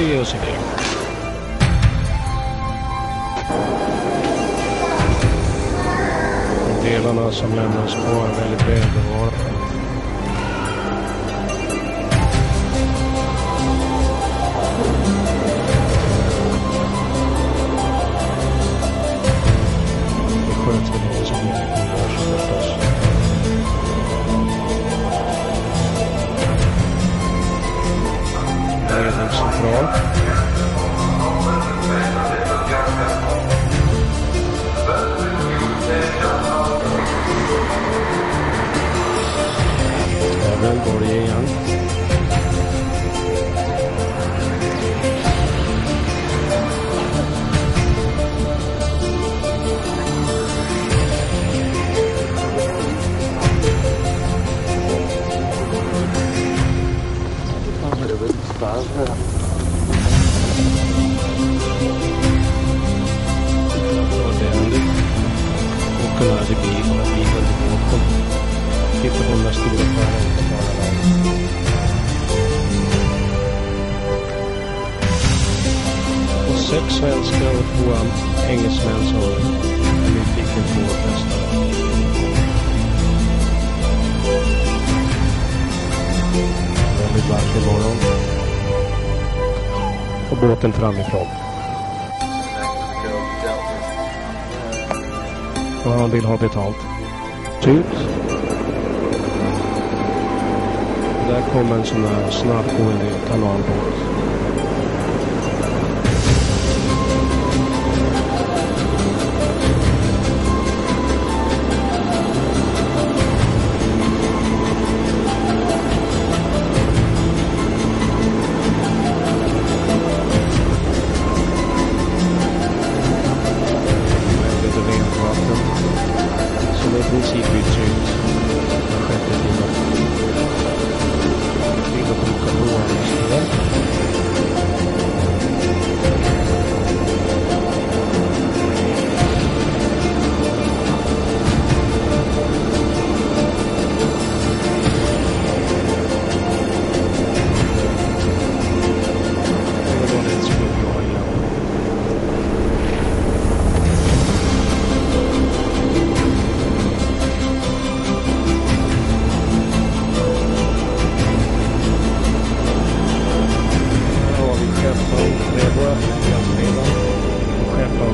se och så vidare. Delarna som lämnas kvar är väldigt välbevarade. Svenskar och två engelsmän som är nyfiken på att testa. Väldigt vacker morgon. Och båten framifrån. Och han vill ha betalt. Tut. Och där kommer en sån här snabbgående kanalbåt.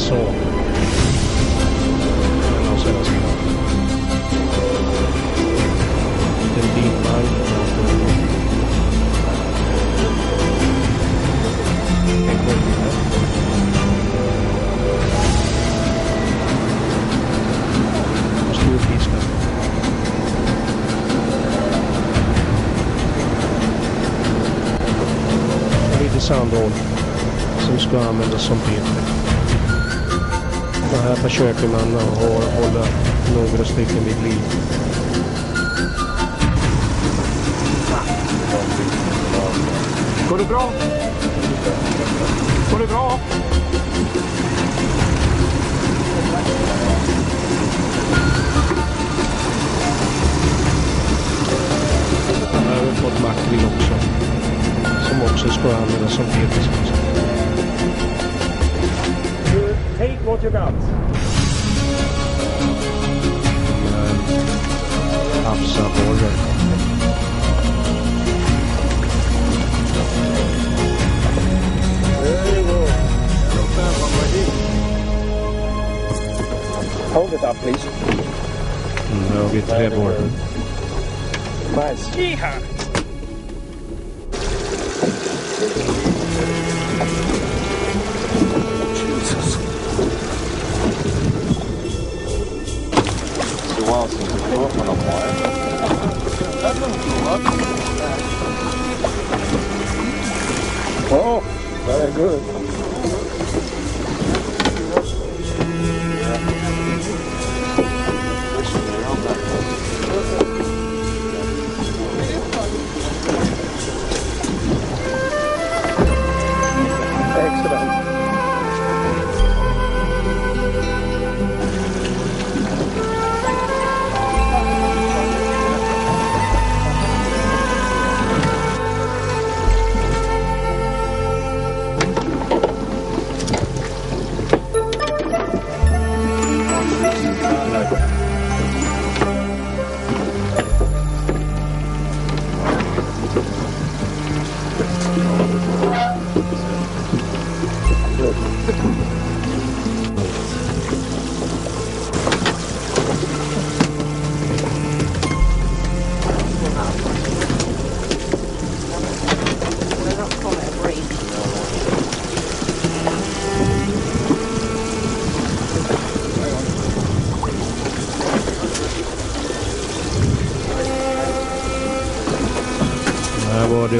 Och Skepparen Saab. En av svenskarna. En bilvagn. En container. Och stor fiskare. och lite sandhål som här försöker man hålla några stycken vid liv. Går det bra? Går det bra? Här har vi fått makrill också. Som också ska användas som bete. Take what you got. Havsabborrar. Hold it up please. Här har vi träborrar. Nice. Yeehaw!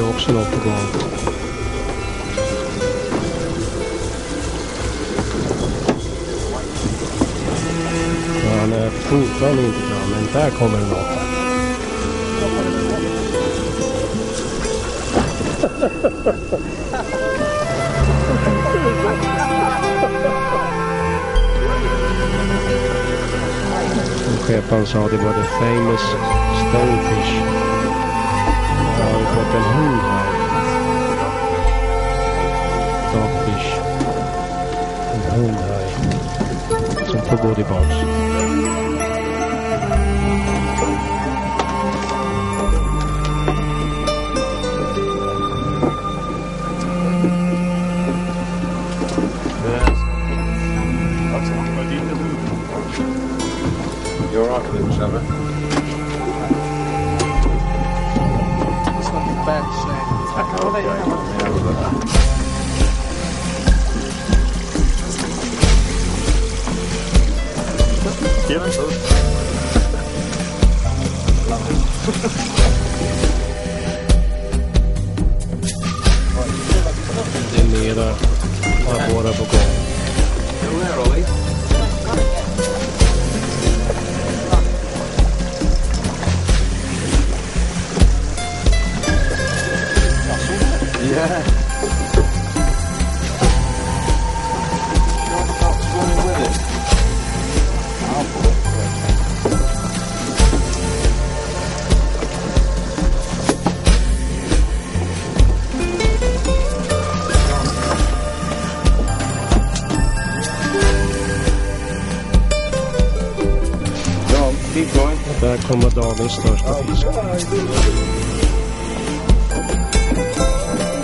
Också något på gång. Han är fortfarande inte klar, men där kommer famous stonefish. Jag har vi fått en hund här. Dogfish. En hund här. Som får gå tillbaks. You're right with it. It's not a bad shape. Det är mera abborrar på Där kommer dagens största fisk.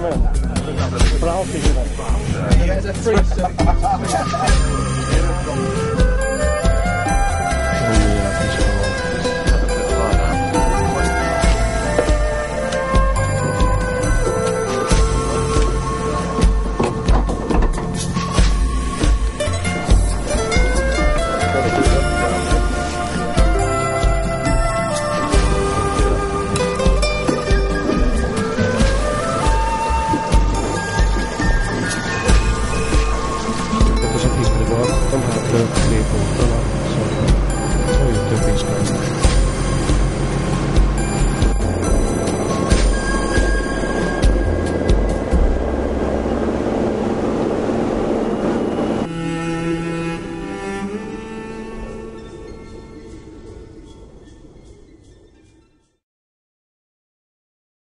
Fisherman. Proud fisherman. He has a free